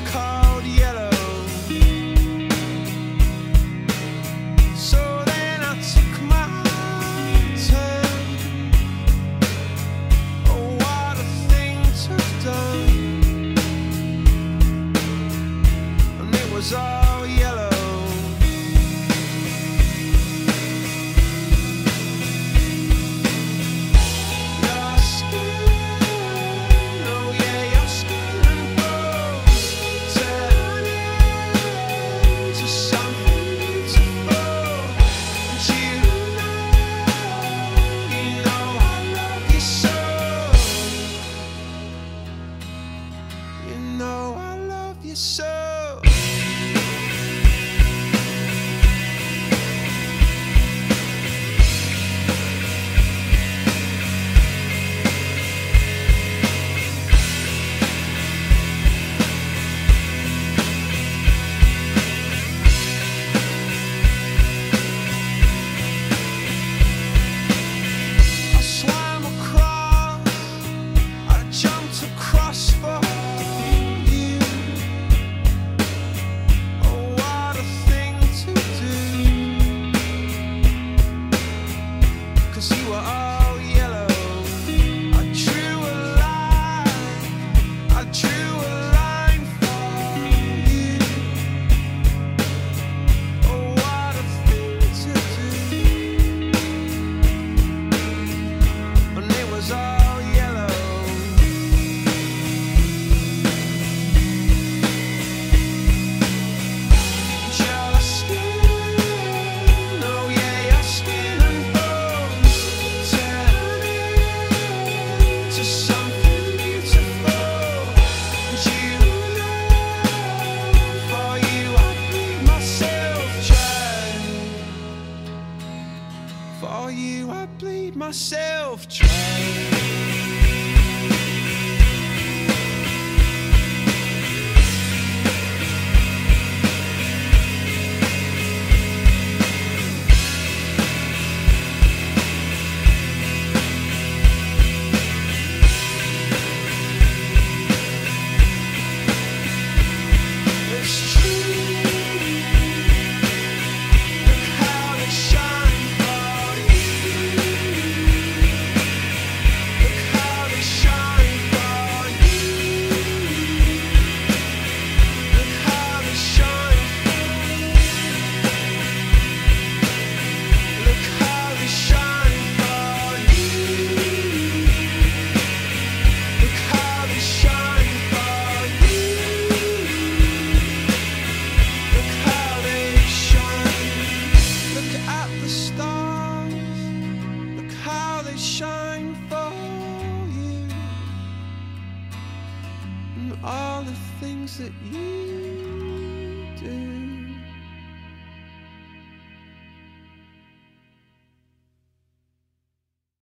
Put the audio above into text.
was called yellow. So then I took my turn. Oh, what a thing to have done. And it was all. You know I love you so. I bleed myself dry. Things that you do.